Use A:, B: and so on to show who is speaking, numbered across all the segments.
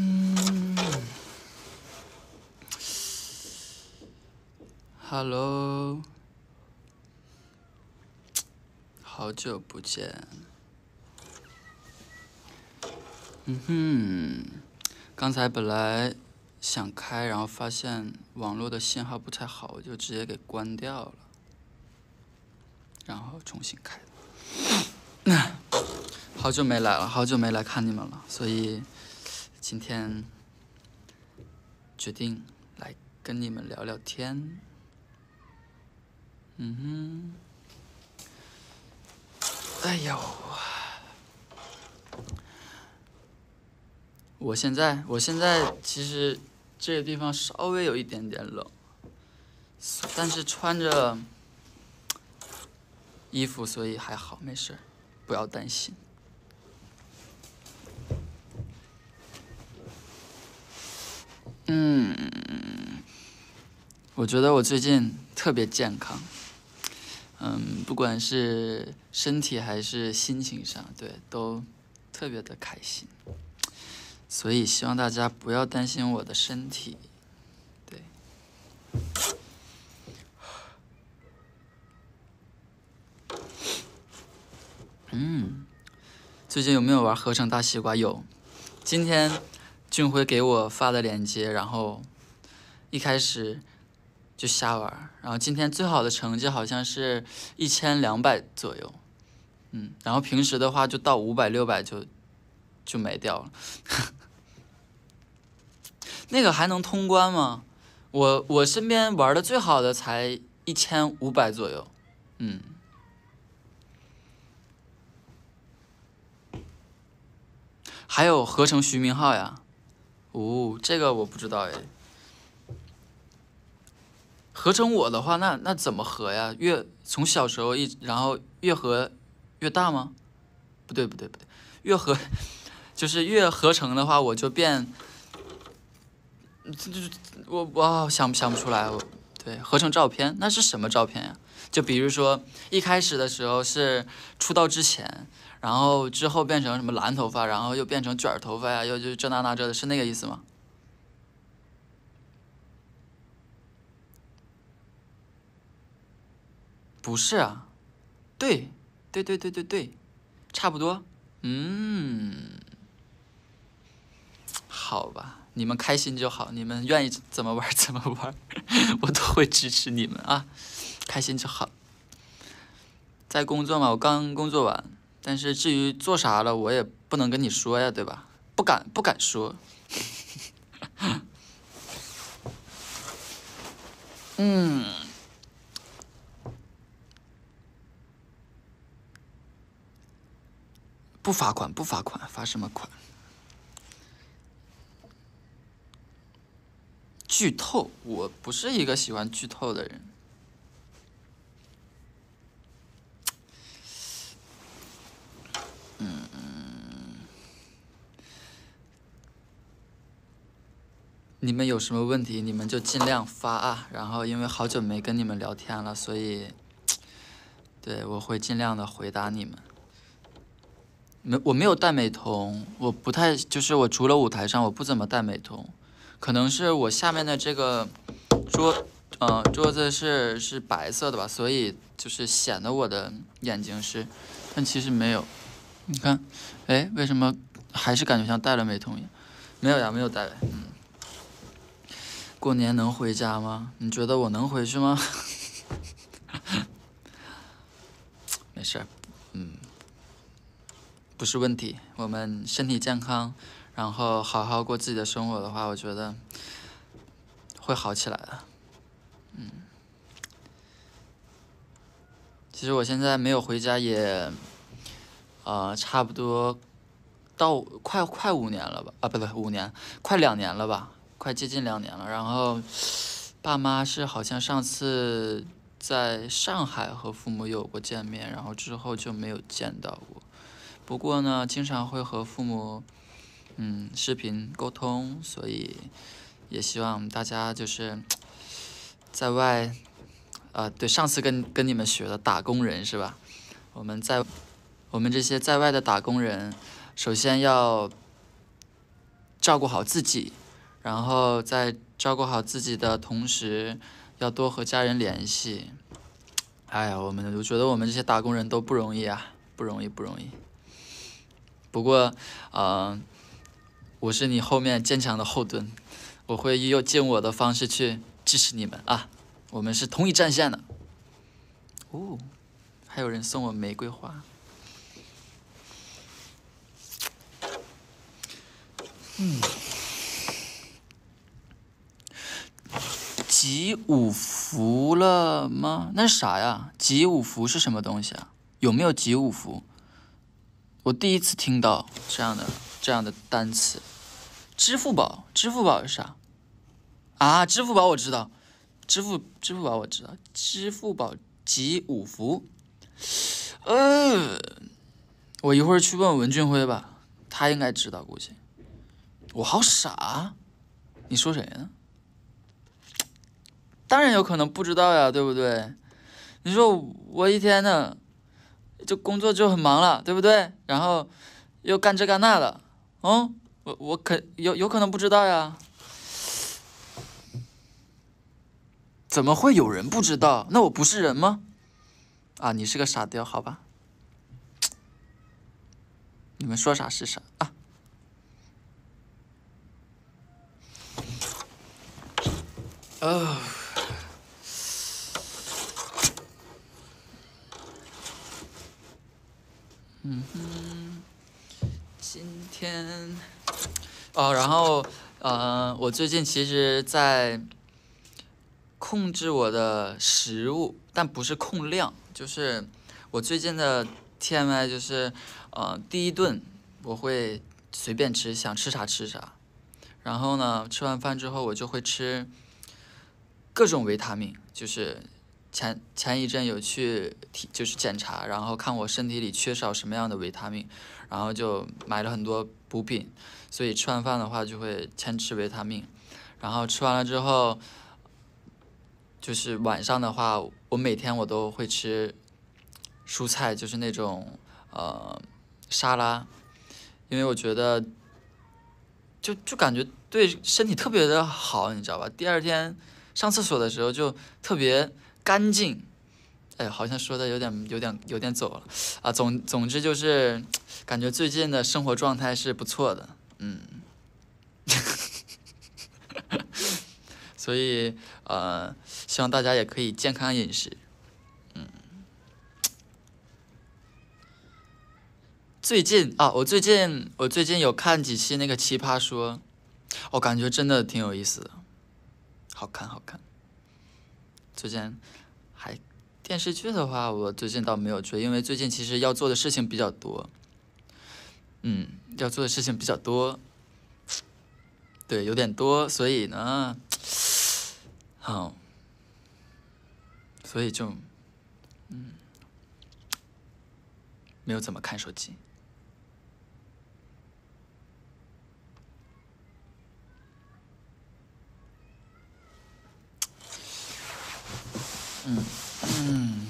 A: 嗯，Hello，好久不见。嗯哼，刚才本来想开，然后发现网络的信号不太好，我就直接给关掉了，然后重新开。好久没来了，好久没来看你们了，所以今天决定来跟你们聊聊天。嗯哼，哎呦，我现在我现在其实这个地方稍微有一点点冷，但是穿着衣服，所以还好，没事不要担心。嗯，我觉得我最近特别健康，嗯，不管是身体还是心情上，对，都特别的开心，所以希望大家不要担心我的身体，对。嗯，最近有没有玩合成大西瓜？有，今天。俊辉给我发的链接，然后一开始就瞎玩，然后今天最好的成绩好像是一千两百左右，嗯，然后平时的话就到五百六百就就没掉了。那个还能通关吗？我我身边玩的最好的才一千五百左右，嗯，还有合成徐明浩呀。哦，这个我不知道哎。合成我的话，那那怎么合呀？越从小时候一，然后越合越大吗？不对不对不对，越合 就是越合成的话，我就变，这就是我我想想不出来。我对合成照片，那是什么照片呀？就比如说一开始的时候是出道之前。然后之后变成什么蓝头发，然后又变成卷头发呀，又就这那那这的，是那个意思吗？不是啊，对，对对对对对，差不多。嗯，好吧，你们开心就好，你们愿意怎么玩 怎么玩，我都会支持你们啊，开心就好。在工作嘛，我刚工作完。但是至于做啥了，我也不能跟你说呀，对吧？不敢，不敢说。嗯，不罚款，不罚款，罚什么款？剧透，我不是一个喜欢剧透的人。你们有什么问题，你们就尽量发啊。然后因为好久没跟你们聊天了，所以，对我会尽量的回答你们。没，我没有戴美瞳，我不太就是我除了舞台上，我不怎么戴美瞳。可能是我下面的这个桌，嗯，桌子是是白色的吧，所以就是显得我的眼睛是，但其实没有。你看，哎，为什么还是感觉像戴了美瞳一样？没有呀，没有戴。嗯，过年能回家吗？你觉得我能回去吗？没事，嗯，不是问题。我们身体健康，然后好好过自己的生活的话，我觉得会好起来的。嗯，其实我现在没有回家也。呃，差不多到快快五年了吧？啊，不对，五年，快两年了吧？快接近两年了。然后爸妈是好像上次在上海和父母有过见面，然后之后就没有见到过。不过呢，经常会和父母嗯视频沟通，所以也希望大家就是在外，呃，对，上次跟跟你们学的打工人是吧？我们在。我们这些在外的打工人，首先要照顾好自己，然后在照顾好自己的同时，要多和家人联系。哎呀，我们我觉得我们这些打工人都不容易啊，不容易不容易。不过，嗯，我是你后面坚强的后盾，我会用尽我的方式去支持你们啊，我们是同一战线的。哦，还有人送我玫瑰花。嗯，集五福了吗？那是啥呀？集五福是什么东西啊？有没有集五福？我第一次听到这样的这样的单词。支付宝，支付宝是啥？啊，支付宝我知道，支付支付宝我知道，支付宝集五福。呃，我一会儿去问文俊辉吧，他应该知道，估计。我好傻，你说谁呢？当然有可能不知道呀，对不对？你说我一天呢，就工作就很忙了，对不对？然后又干这干那的，哦，我我可有有可能不知道呀？怎么会有人不知道？那我不是人吗？啊，你是个傻雕，好吧？你们说啥是啥啊？啊，嗯哼，今天，哦，然后，呃，我最近其实，在控制我的食物，但不是控量，就是我最近的 TMI 就是，呃，第一顿我会随便吃，想吃啥吃啥，然后呢，吃完饭之后我就会吃。各种维他命，就是前前一阵有去体就是检查，然后看我身体里缺少什么样的维他命，然后就买了很多补品，所以吃完饭的话就会先吃维他命，然后吃完了之后，就是晚上的话，我每天我都会吃蔬菜，就是那种呃沙拉，因为我觉得就就感觉对身体特别的好，你知道吧？第二天。上厕所的时候就特别干净，哎，好像说的有点有点有点走了啊。总总之就是感觉最近的生活状态是不错的，嗯，所以呃，希望大家也可以健康饮食，嗯。最近啊，我最近我最近有看几期那个奇葩说，我感觉真的挺有意思的。好看，好看。最近电视剧的话，我最近倒没有追，因为最近其实要做的事情比较多。嗯，要做的事情比较多，对，有点多，所以呢，好，所以就嗯，没有怎么看手机。嗯嗯，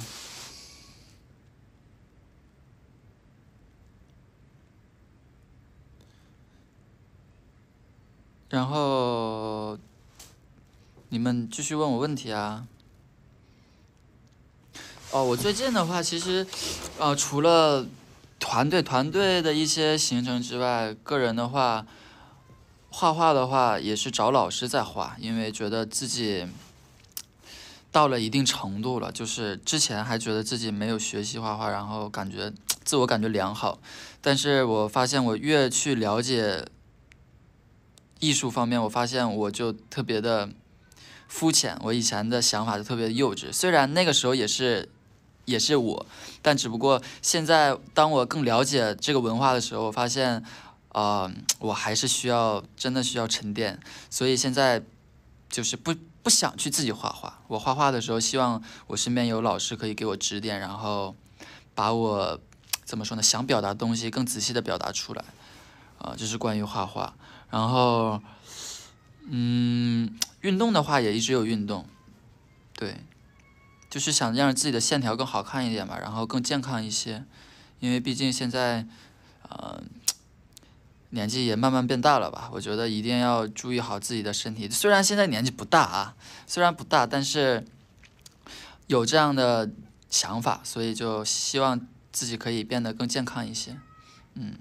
A: 然后你们继续问我问题啊。哦，我最近的话，其实呃，除了团队团队的一些行程之外，个人的话，画画的话也是找老师在画，因为觉得自己。到了一定程度了，就是之前还觉得自己没有学习画画，然后感觉 自我感觉良好，但是我发现我越去了解艺术方面，我发现我就特别的肤浅，我以前的想法就特别幼稚。虽然那个时候也是也是我，但只不过现在当我更了解这个文化的时候，我发现，呃，我还是需要真的需要沉淀，所以现在就是不。不想去自己画画，我画画的时候希望我身边有老师可以给我指点，然后把我怎么说呢，想表达的东西更仔细的表达出来，啊，这是关于画画。然后，嗯，运动的话也一直有运动，对，就是想让自己的线条更好看一点嘛，然后更健康一些，因为毕竟现在，呃，年纪也慢慢变大了吧，我觉得一定要注意好自己的身体。虽然现在年纪不大啊，虽然不大，但是有这样的想法，所以就希望自己可以变得更健康一些。嗯，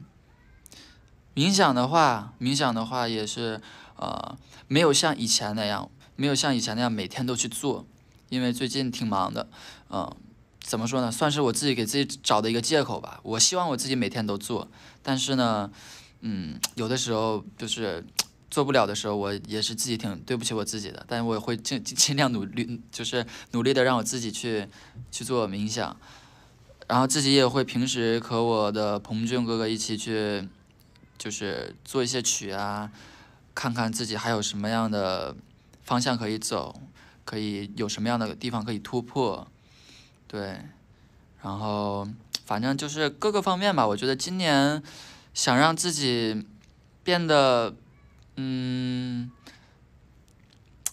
A: 冥想的话，冥想的话也是呃，没有像以前那样，没有像以前那样每天都去做，因为最近挺忙的。嗯，怎么说呢？算是我自己给自己找的一个借口吧。我希望我自己每天都做，但是呢。嗯，有的时候就是做不了的时候，我也是自己挺对不起我自己的，但我也会尽尽量努力，就是努力的让我自己去去做冥想，然后自己也会平时和我的彭俊哥哥一起去，就是做一些曲啊，看看自己还有什么样的方向可以走，可以有什么样的地方可以突破，对，然后反正就是各个方面吧，我觉得今年。想让自己变得，嗯，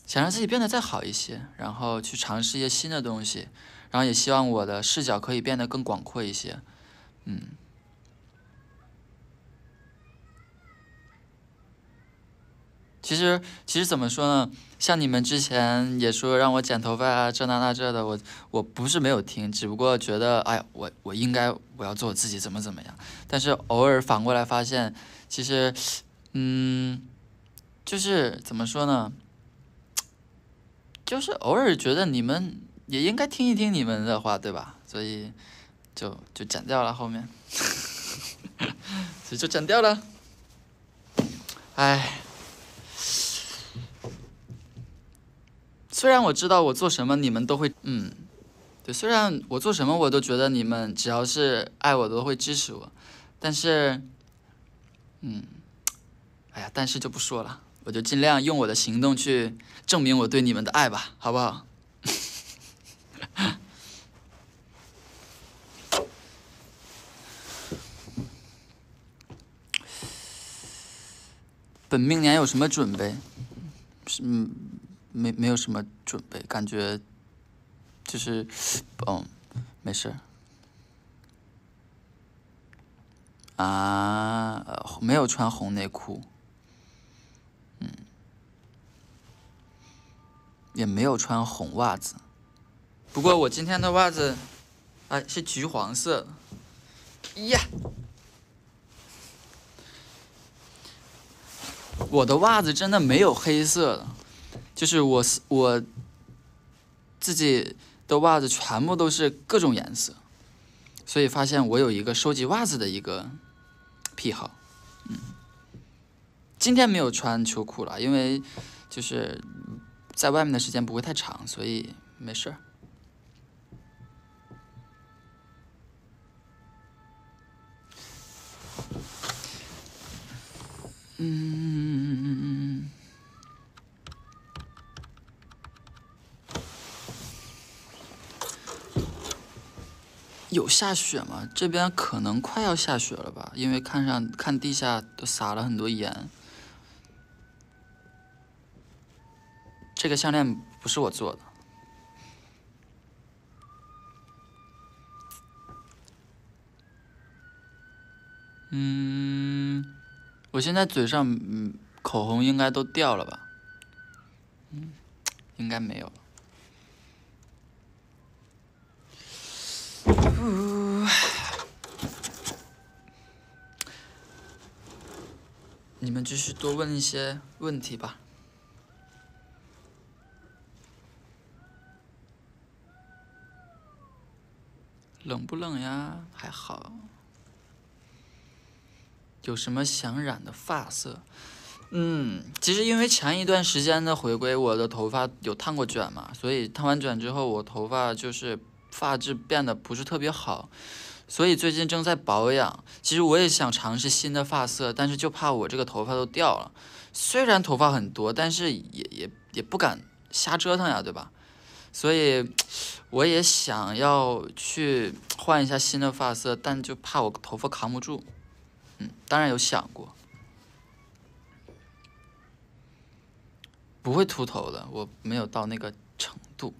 A: 想让自己变得再好一些，然后去尝试一些新的东西，然后也希望我的视角可以变得更广阔一些，嗯。其实，其实怎么说呢？像你们之前也说让我剪头发啊，这那那这的，我我不是没有听，只不过觉得，哎，我我应该我要做我自己，怎么怎么样。但是偶尔反过来发现，其实，嗯，就是怎么说呢？就是偶尔觉得你们也应该听一听你们的话，对吧？所以就就剪掉了后面，所以就剪掉了。哎。虽然我知道我做什么你们都会，嗯，对，虽然我做什么我都觉得你们只要是爱我都会支持我，但是，嗯，哎呀，但是就不说了，我就尽量用我的行动去证明我对你们的爱吧，好不好？本命年有什么准备？是嗯。没没有什么准备，感觉就是，嗯，没事。啊，没有穿红内裤，嗯，也没有穿红袜子。不过我今天的袜子，哎，是橘黄色。呀，我的袜子真的没有黑色的。就是我我自己的袜子全部都是各种颜色，所以发现我有一个收集袜子的一个癖好。嗯，今天没有穿秋裤了，因为就是在外面的时间不会太长，所以没事儿。嗯。有下雪吗？这边可能快要下雪了吧，因为看上看地下都撒了很多盐。这个项链不是我做的。嗯，我现在嘴上嗯口红应该都掉了吧？嗯，应该没有。你们继续多问一些问题吧。冷不冷呀？还好。有什么想染的发色？嗯，其实因为前一段时间的回归，我的头发有烫过卷嘛，所以烫完卷之后，我头发就是发质变得不是特别好。所以最近正在保养，其实我也想尝试新的发色，但是就怕我这个头发都掉了。虽然头发很多，但是也也也不敢瞎折腾呀，对吧？所以我也想要去换一下新的发色，但就怕我头发扛不住。嗯，当然有想过，不会秃头的，我没有到那个程度。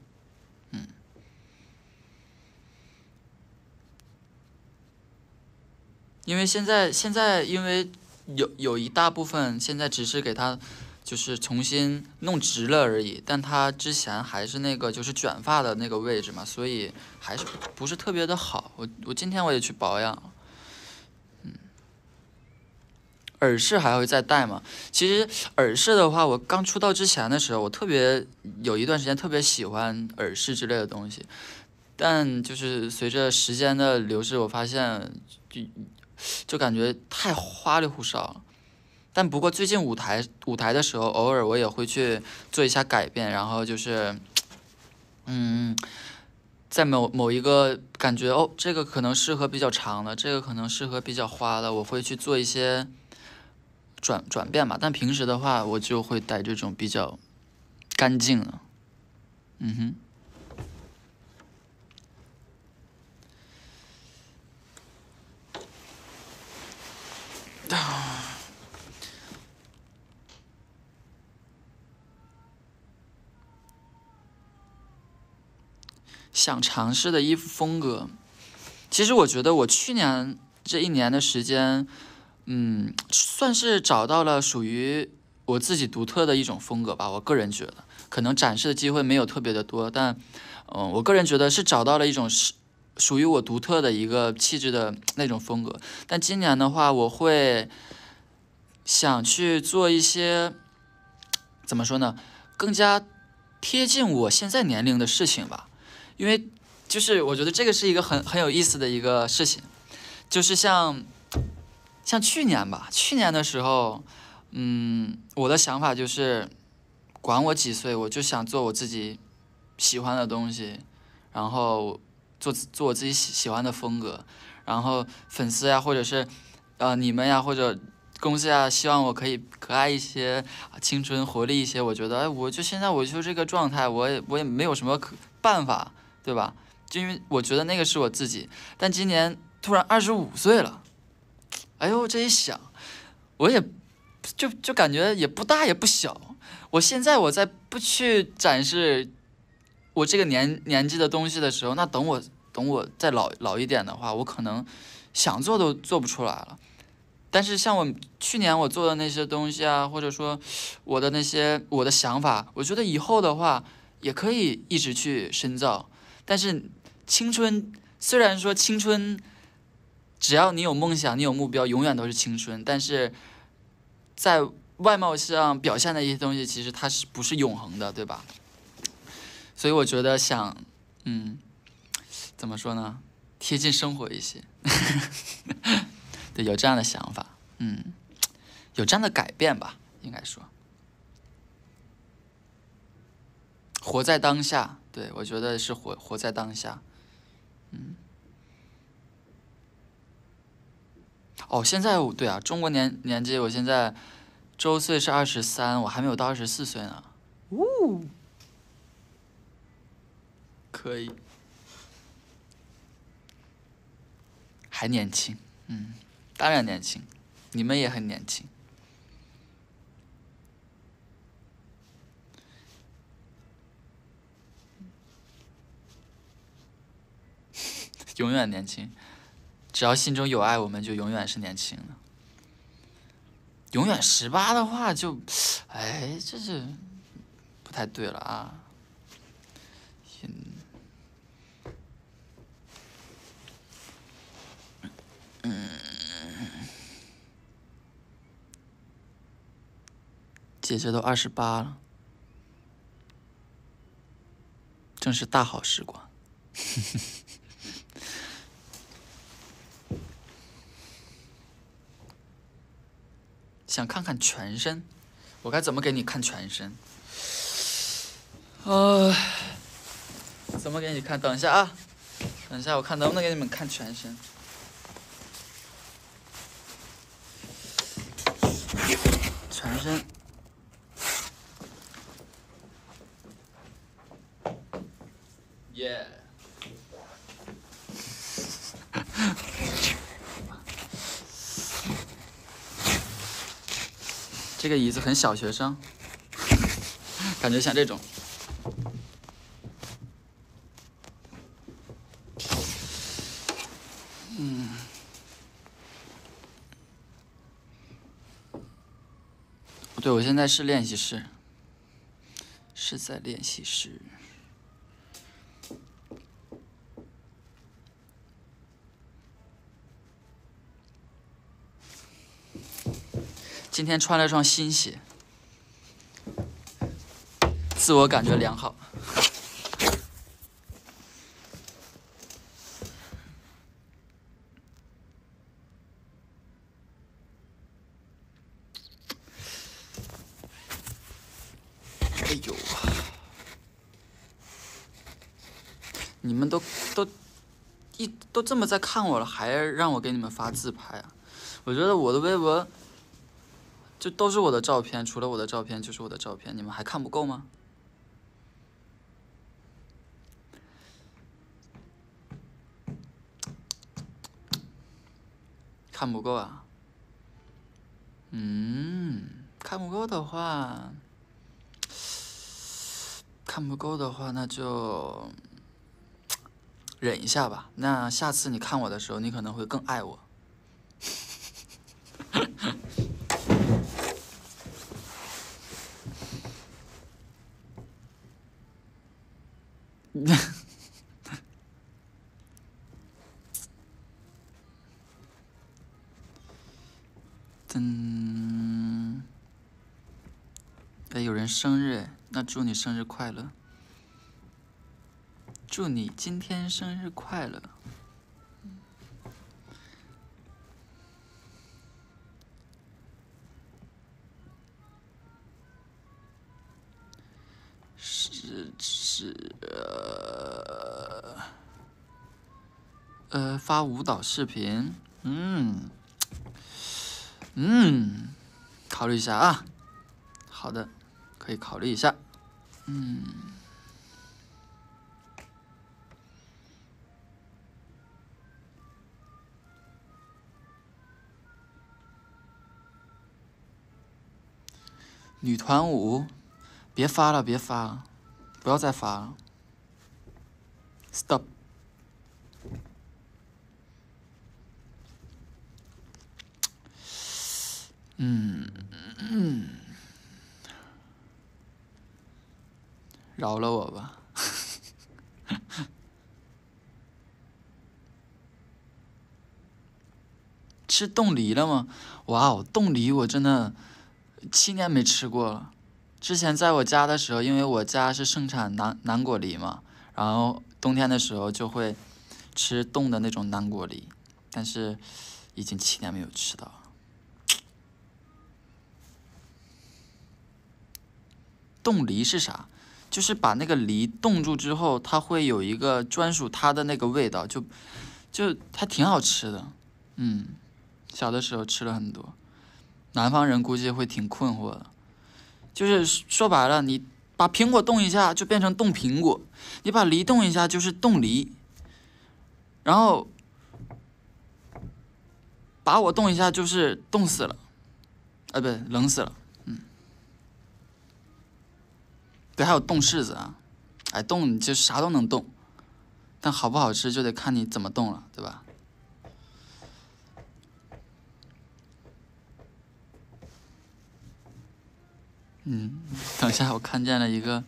A: 因为现在现在因为有有一大部分现在只是给它就是重新弄直了而已，但它之前还是那个就是卷发的那个位置嘛，所以还是不是特别的好。我我今天我也去保养，嗯，耳饰还会再戴吗？其实耳饰的话，我刚出道之前的时候，我特别有一段时间特别喜欢耳饰之类的东西，但就是随着时间的流逝，我发现就感觉太花里胡哨了。但不过最近舞台舞台的时候，偶尔我也会去做一下改变，然后就是，嗯，在某某一个感觉哦，这个可能适合比较长的，这个可能适合比较花的，我会去做一些转转变吧。但平时的话，我就会带这种比较干净的，嗯哼。想尝试的衣服风格，其实我觉得我去年这一年的时间，嗯，算是找到了属于我自己独特的一种风格吧。我个人觉得，可能展示的机会没有特别的多，但，嗯，我个人觉得是找到了一种是属于我独特的一个气质的 那种风格。但今年的话，我会想去做一些，怎么说呢，更加贴近我现在年龄的事情吧。因为就是我觉得这个是一个很很有意思的一个事情，就是像像去年吧，去年的时候，嗯，我的想法就是，管我几岁，我就想做我自己喜欢的东西，然后做做我自己喜喜欢的风格，然后粉丝呀，或者是呃你们呀，或者公司呀，希望我可以可爱一些，青春活力一些。我觉得，哎，我就现在我就这个状态，我也我也没有什么可办法。对吧？就因为我觉得那个是我自己，但今年突然二十五岁了，哎呦，这一想，我也就就感觉也不大也不小。我现在我在不去展示我这个年年纪的东西的时候，那等我等我再老老一点的话，我可能想做都做不出来了。但是像我去年我做的那些东西啊，或者说我的那些我的想法，我觉得以后的话也可以一直去深造。但是青春虽然说青春，只要你有梦想，你有目标，永远都是青春。但是在外貌上表现的一些东西，其实它是不是永恒的，对吧？所以我觉得想，嗯，怎么说呢？贴近生活一些，对，有这样的想法，嗯，有这样的改变吧，应该说，活在当下。对，我觉得是活活在当下，嗯。哦，现在对啊，中国年年纪，我现在周岁是二十三，我还没有到二十四岁呢。呜，可以，还年轻，嗯，当然年轻，你们也很年轻。永远年轻，只要心中有爱，我们就永远是年轻的。永远十八的话就，哎，这是不太对了啊。嗯，姐姐都二十八了，正是大好时光。想看看全身，我该怎么给你看全身？呃，怎么给你看？等一下啊，等一下，我看能不能给你们看全身。全身。耶。这个椅子很小学生，感觉像这种。对，我现在是练习室，是在练习室。今天穿了双新鞋，自我感觉良好。哎呦，你们都都一都这么在看我了，还让我给你们发自拍啊？我觉得我的微博就都是我的照片，除了我的照片就是我的照片，你们还看不够吗？看不够啊？嗯，看不够的话，看不够的话，那就忍一下吧。那下次你看我的时候，你可能会更爱我。噔，哎，有人生日，那祝你生日快乐！祝你今天生日快乐！是是呃呃，发舞蹈视频，嗯嗯，考虑一下啊。好的，可以考虑一下。嗯，女团舞，别发了，别发了，不要再发了。Stop。嗯嗯，饶了我吧。吃冻梨了吗？哇哦，冻梨我真的七年没吃过了。之前在我家的时候，因为我家是盛产南南果梨嘛，然后冬天的时候就会吃冻的那种南果梨，但是已经七年没有吃到。冻梨是啥？就是把那个梨冻住之后，它会有一个专属它的那个味道，就就还挺好吃的。嗯，小的时候吃了很多，南方人估计会挺困惑的。就是说白了，你把苹果冻一下就变成冻苹果，你把梨冻一下就是冻梨，然后把我冻一下就是冻死了，啊，不对，冷死了。嗯对，还有冻柿子啊，哎，冻就啥都能冻，但好不好吃就得看你怎么冻了，对吧？嗯，等一下，我看见了一个，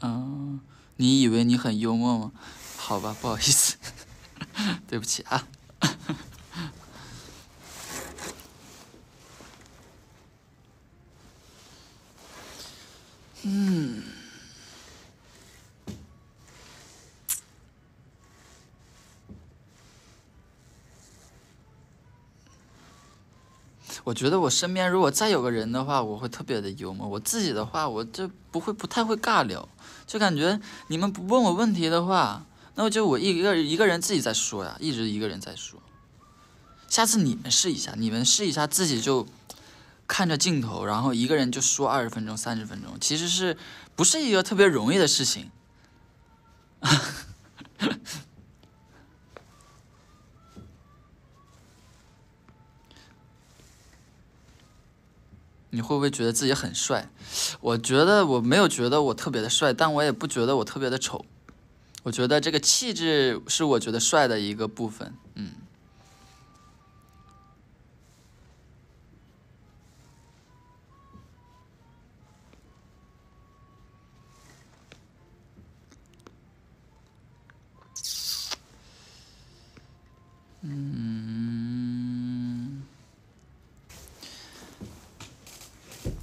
A: 嗯，你以为你很幽默吗？好吧，不好意思，对不起啊。嗯，我觉得我身边如果再有个人的话，我会特别的幽默。我自己的话，我就不会，不太会尬聊，就感觉你们不问我问题的话，那我就我一个一个人自己在说呀，一直一个人在说。下次你们试一下，你们试一下自己就。看着镜头，然后一个人就说二十分钟、三十分钟，其实是不是一个特别容易的事情？你会不会觉得自己很帅？我觉得我没有觉得我特别的帅，但我也不觉得我特别的丑。我觉得这个气质是我觉得帅的一个部分，嗯。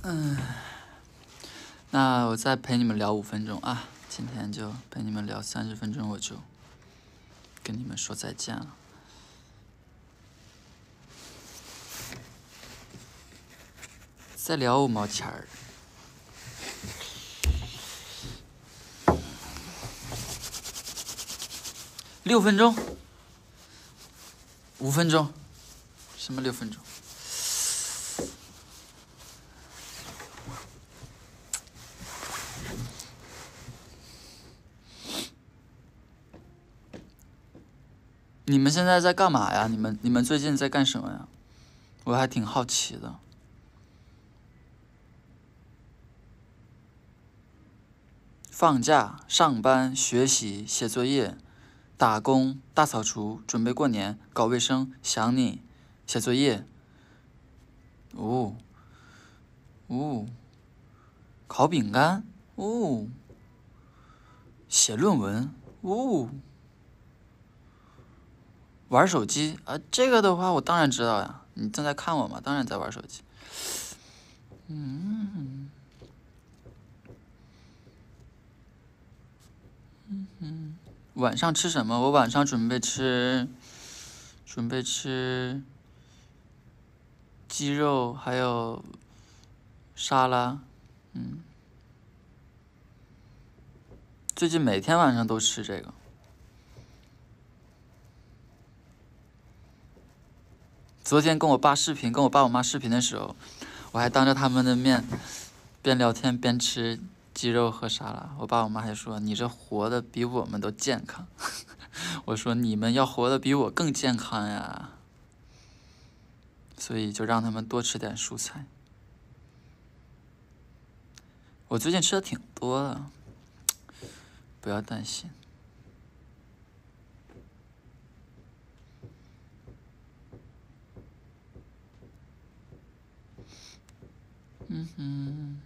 A: 嗯，那我再陪你们聊五分钟啊，今天就陪你们聊三十分钟，我就跟你们说再见了。再聊五毛钱儿。六分钟，五分钟，什么六分钟？你们现在在干嘛呀？你们你们最近在干什么呀？我还挺好奇的。放假、上班、学习、写作业。打工、大扫除、准备过年、搞卫生、想你、写作业。哦，哦，烤饼干。哦，写论文。哦，玩手机啊，这个的话我当然知道呀。你正在看我吗？当然在玩手机。嗯。嗯嗯。晚上吃什么？我晚上准备吃，准备吃鸡肉，还有沙拉，嗯。最近每天晚上都吃这个。昨天跟我爸视频，跟我爸我妈视频的时候，我还当着他们的面边聊天边吃。鸡肉和沙拉，我爸我妈还说你这活的比我们都健康。我说你们要活的比我更健康呀，所以就让他们多吃点蔬菜。我最近吃的挺多的，不要担心。嗯哼。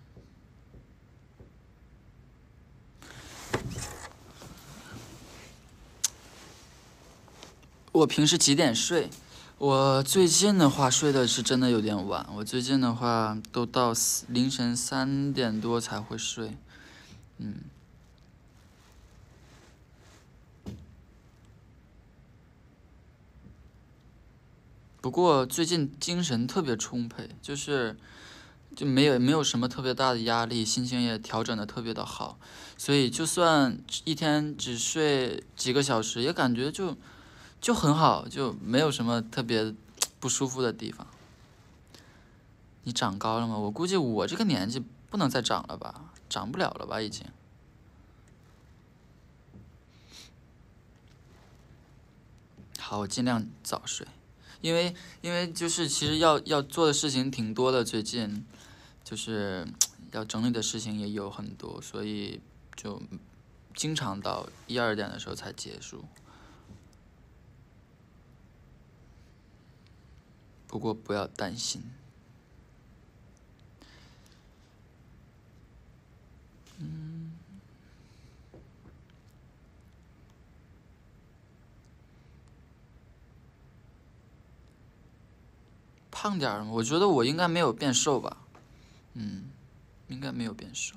A: 我平时几点睡？我最近的话睡的是真的有点晚。我最近的话都到凌晨三点多才会睡，嗯。不过最近精神特别充沛，就是就没有没有什么特别大的压力，心情也调整的特别的好，所以就算一天只睡几个小时，也感觉就。就很好，就没有什么特别不舒服的地方。你长高了吗？我估计我这个年纪不能再长了吧，长不了了吧已经。好，我尽量早睡，因为因为就是其实要要做的事情挺多的，最近就是要整理的事情也有很多，所以就经常到一二点的时候才结束。不过不要担心，嗯，胖点儿？我觉得我应该没有变瘦吧，嗯，应该没有变瘦。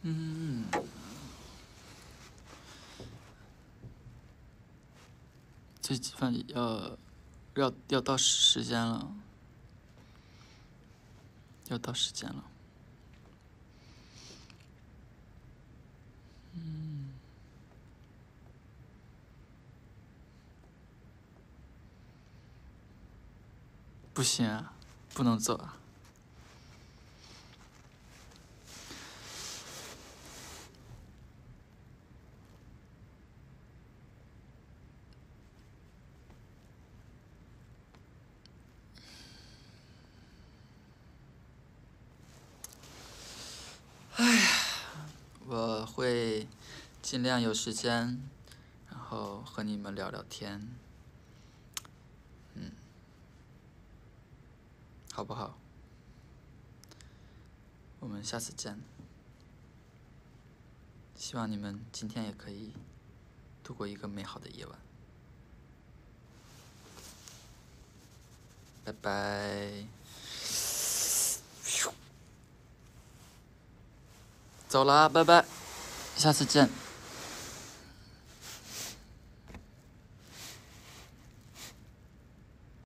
A: 嗯，这饭要要要到时间了，要到时间了。嗯，不行啊，不能走啊。尽量有时间，然后和你们聊聊天，嗯，好不好？我们下次见。希望你们今天也可以度过一个美好的夜晚。拜拜。走了，拜拜，下次见。